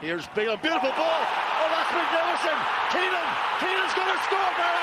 Here's Bale, beautiful ball. Oh, that's magnificent. Keenan, Keenan's going to score Barry.